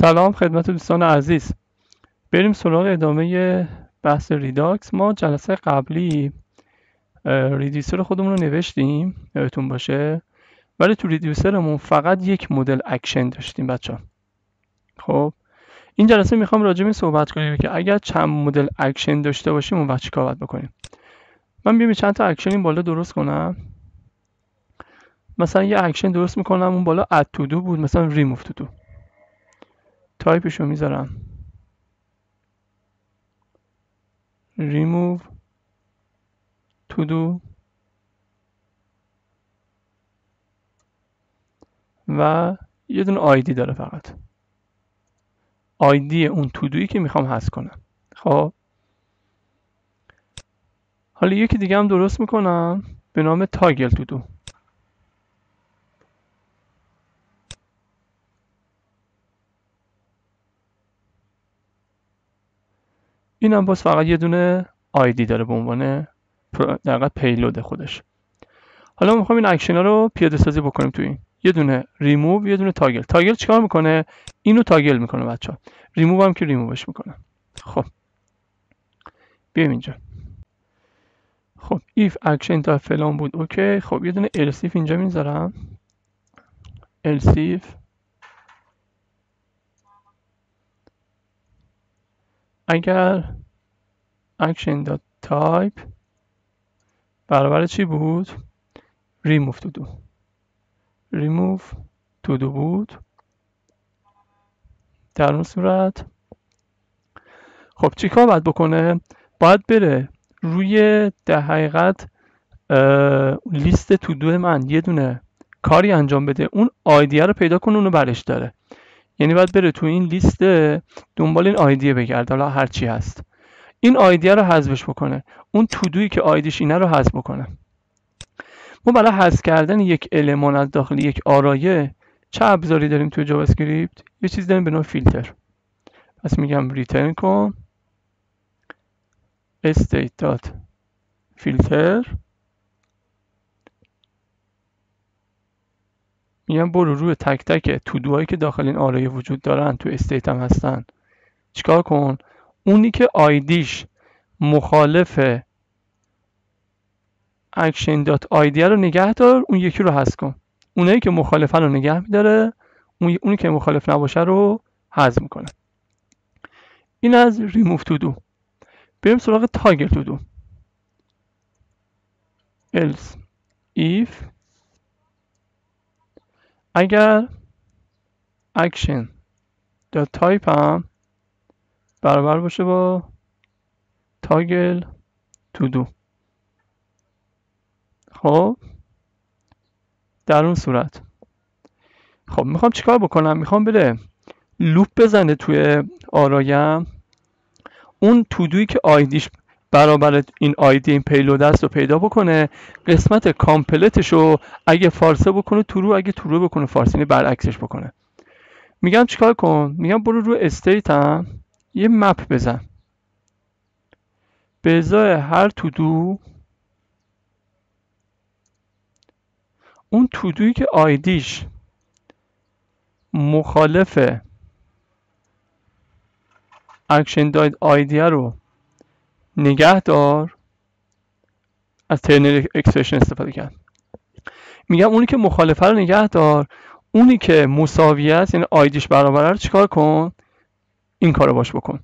سلام خدمت دوستان عزیز. بریم سراغ ادامه بحث Redux. ما جلسه قبلی reducer خودمون رو نوشتیم. یادتون باشه. ولی تو reducer مون فقط یک مدل اکشن داشتیم بچه خب؟ این جلسه می‌خوام راجع به صحبت کنیم که اگر چند مدل اکشن داشته باشیم اون وقت چیکار بکنیم؟ من بیام چند تا اکشن این بالا درست کنم. مثلا یه اکشن درست می‌کنم اون بالا add todo بود مثلا ریموف تو دو تایپش رو می‌ذارم. Remove todo. و یه دونه ID داره فقط. ID اون todo یی که می‌خوام حذف کنم. خب. حالا یکی دیگه هم درست می‌کنم. به نام toggle todo این هم باز فقط یه دونه ID داره به عنوان در payload خودش. حالا می‌خوام این اکشن ها رو پیاده سازی بکنیم تو این. یه دونه ریموو یه دونه toggle toggle چیکار می‌کنه؟ اینو toggle می‌کنه بچه ها ریموو هم که ریمووش می‌کنه. خب. بیایم اینجا. خب if action تا فلان بود اوکی. خب یه دونه if اینجا می‌ذارم. Else if اگر action.type برابر چی بود؟ remove to do. remove to do بود. در اون صورت. خب چیکار باید بکنه؟ باید بره روی در حقیقت لیست تو دو من یه دونه کاری انجام بده. اون آیدیه رو پیدا کنه اونو برش داره. یعنی باید بره تو این لیست دنبال این آیدیه بگرده. حالا هر چی هست. این آیدیه رو حذفش بکنه. اون تودویی که آیدیش اینه رو حذف بکنه. ما برای حذف کردن یک المان از داخل یک آرایه چه ابزاری داریم تو JavaScript یه چیز داریم به نام فیلتر پس میگم return کن. state میگم برو روی تک تک. todo هایی که داخل این آرایه وجود دارن تو state م هستن. چیکار کن؟ اونی که ID ش مخالف action dot ID رو نگه دار اون یکی رو حذف کن. اونایی که مخالفن رو نگه میداره اونی که مخالف نباشه رو حذف می‌کنه. این از ریموف تو دو بریم سراغ toggle todo else if اگر action dot type هم برابر باشه با toggle todo. خب؟ در اون صورت. خب می‌خوام چیکار بکنم؟ می‌خوام بره loop بزنه توی آرایم. اون todo یی که ID ش برابر این ID این payload است رو پیدا بکنه قسمت complete ش رو اگه false ه بکنه true اگه true بکنه false یعنی برعکسش بکنه. میگم چیکار کن؟ میگم برو رو state م یه map بزن. به ازای هر todo اون todo یی که ID ش مخالف action dot ID ه رو نگه دار. از ternary expression استفاده کرد. میگم اونی که مخالفه رو نگه دار اونی که مساوی است یعنی ID ش برابره رو چیکار کن؟ این کارو باش بکن.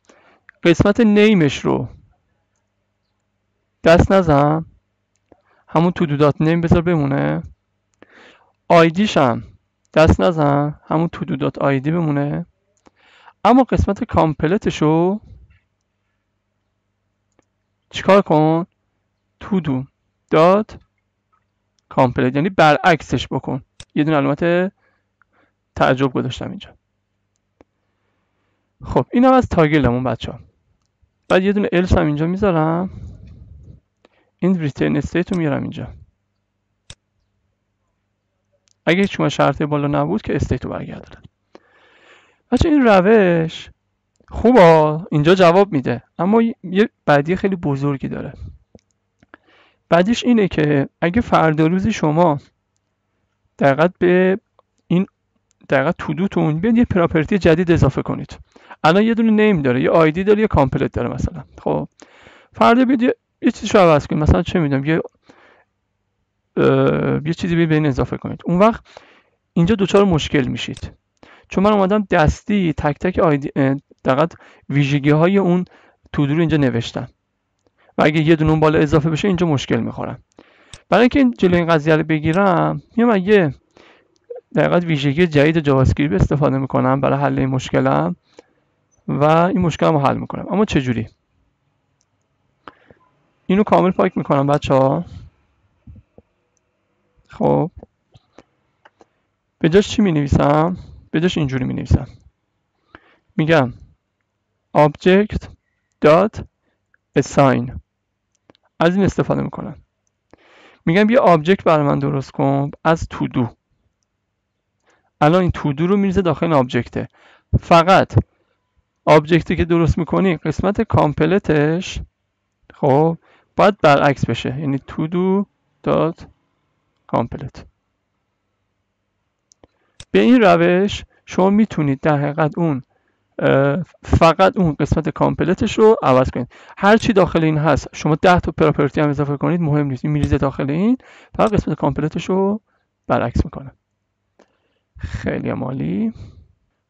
قسمت name ش رو دست نزن. همون todo dot name بذار بمونه. ID ش هم دست نزن. همون todo dot ID بمونه. اما قسمت complete ش رو چیکار کن؟ todo dot complete. یعنی برعکسش بکن. یه دونه علامت تعجب گذاشتم اینجا. خب این هم از toggle مون بچه ها بعد یه دونه else هم اینجا می‌ذارم. این return state رو میارم اینجا. اگه هیچ شرط بالا نبود که state رو برگردونم. بچه این روش خوبه اینجا جواب میده. اما یه بدی خیلی بزرگی داره. بعدیش اینه که اگه فردا روزی شما دقیقت به این دقیقا تودوتون بیاد یه پراپرتی جدید اضافه کنید. الان یه دونه نیم داره یه آیدی داره یه کامپلت داره مثلا. خب فردا بیاد یه, یه چیزی رو عوض کنید. مثلا چه می‌دونم یه یه چیزی به این اضافه کنید. اون وقت اینجا دوچار مشکل میشید. چون من اومدم دستی تک تک آیدی دقیقا ویژگی های اون تودو رو اینجا نوشتم و اگه یه دونه بالا اضافه بشه اینجا مشکل می‌خورم برای اینکه این جلوی این قضیه رو بگیرم میام یه دقیقا ویژگی جدید جاوا اسکریپت استفاده می‌کنم برای حل این مشکلم و این مشکل رو حل می‌کنم. اما چجوری؟ اینو کامل پاک می‌کنم بچه ها خب. به جاش چی می نویسم به جاش اینجوری می نویسم میگم. Object dot assign. از این استفاده می‌کنم میگم یه object برای من درست کن. از todo الان این todo رو میریزه داخل این object ه فقط object ی که درست می‌کنی قسمت complete ش خب باید برعکس بشه. یعنی todo dot complete به این روش شما می‌تونید در حقیقت اون فقط اون قسمت complete ش رو عوض کنید. هر چی داخل این هست شما 10 تا property هم اضافه کنید مهم نیست. این میریزه داخل این فقط قسمت complete ش رو برعکس می‌کنه. خیلی عالی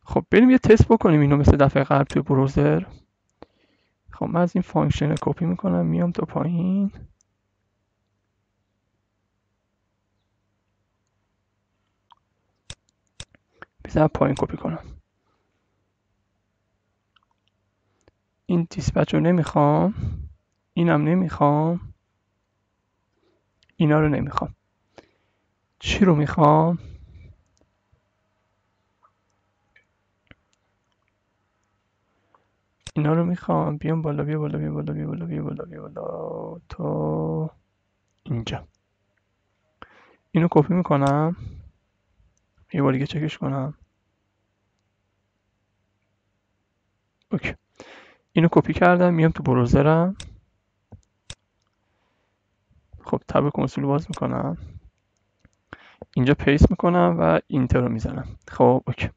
خب بریم یه تست بکنیم اینو مثل دفعه قبل توی browser. خب من از این function کپی می‌کنم میام تا پایین. بذار پایین کپی کنم. این دیسپچ رو نمی‌خوام. اینم نمی‌خوام. اینا رو نمی‌خوام. چی رو می‌خوام؟ اینا رو می‌خوام. بیام بالا بیا بالا بیا بالا بیا بالا بیا بالا بیا بالا. تا اینجا. اینو کپی می‌کنم. یه بار دیگه چکش کنم. Okay. اینو کپی کردم میام تو browser م. خب tab console باز می‌کنم. اینجا paste می‌کنم و enter رو می‌زنم. خب okay.